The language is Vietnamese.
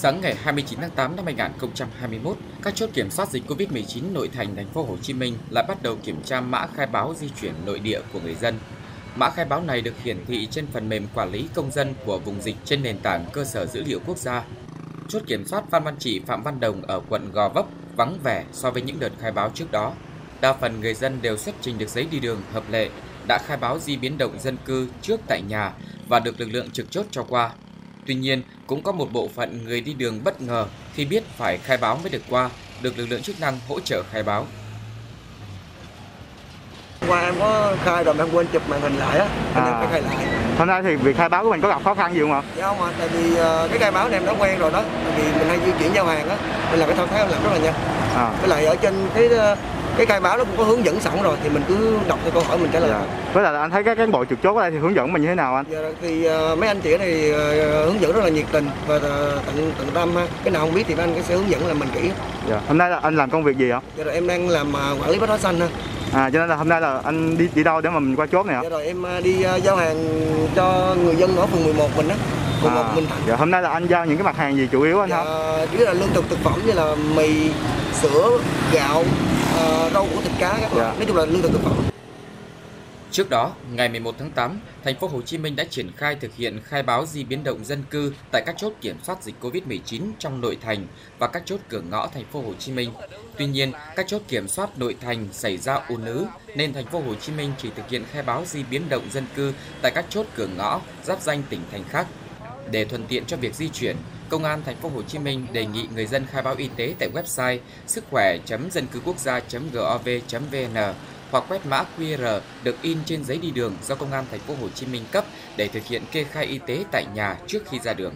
Sáng ngày 29 tháng 8 năm 2021, các chốt kiểm soát dịch COVID-19 nội thành thành phố Hồ Chí Minh lại bắt đầu kiểm tra mã khai báo di chuyển nội địa của người dân. Mã khai báo này được hiển thị trên phần mềm quản lý công dân của vùng dịch trên nền tảng cơ sở dữ liệu quốc gia. Chốt kiểm soát Phan Văn Trị Phạm Văn Đồng ở quận Gò Vấp vắng vẻ so với những đợt khai báo trước đó. Đa phần người dân đều xuất trình được giấy đi đường hợp lệ, đã khai báo di biến động dân cư trước tại nhà và được lực lượng trực chốt cho qua. Tuy nhiên, cũng có một bộ phận người đi đường bất ngờ khi biết phải khai báo mới được qua, được lực lượng chức năng hỗ trợ khai báo. Qua em có khai rồi mà em quên chụp màn hình lại á, nên em À. phải khai lại. Hôm nay thì việc khai báo của mình có gặp khó khăn gì không ạ? Dạ không ạ, tại vì ờ, cái khai báo này em đã quen rồi đó, tại vì mình hay di chuyển giao hàng á, nên là cái thao tác em làm rất là nhanh. À. Với lại ở trên cái ờ, cái khai báo nó cũng có hướng dẫn sẵn rồi thì mình cứ đọc theo câu hỏi mình trả lời. Dạ. Với lại là anh thấy các cán bộ trực chốt ở đây thì hướng dẫn mình như thế nào anh? Giờ thì ờ, mấy anh chị ở đây ờ, hướng dẫn rất là nhiệt tình và ờ, tận tận tâm ha. Cái nào không biết thì mấy anh sẽ hướng dẫn là mình kỹ. Dạ. Hôm nay là anh làm công việc gì ạ? Giờ rồi em đang làm ờ, quản lý bách hóa xanh ha. À cho nên là hôm nay là anh đi đi đâu để mà mình qua chốt này ạ? Giờ rồi em ờ, đi ờ, giao hàng cho người dân ở phường 11 mình á, phường 1 mình dạ, hôm nay là anh giao những cái mặt hàng gì chủ yếu anh Dạ, không? chủ yếu là lương thực thực phẩm như là mì, sữa, gạo, ờ, rau củ thịt cá các. Dạ. Nói chung là lương thực thực phẩm. Trước đó, ngày 11 tháng 8, thành phố Hồ Chí Minh đã triển khai thực hiện khai báo di biến động dân cư tại các chốt kiểm soát dịch COVID-19 trong nội thành và các chốt cửa ngõ thành phố Hồ Chí Minh. Tuy nhiên, các chốt kiểm soát nội thành xảy ra ùn ứ nên thành phố Hồ Chí Minh chỉ thực hiện khai báo di biến động dân cư tại các chốt cửa ngõ giáp danh tỉnh thành khác. Để thuận tiện cho việc di chuyển, Công an thành phố Hồ Chí Minh đề nghị người dân khai báo y tế tại website sức khỏe.dân cư quốc gia.gov.vn hoặc quét mã QR được in trên giấy đi đường do Công an thành phố Hồ Chí Minh cấp để thực hiện kê khai y tế tại nhà trước khi ra đường.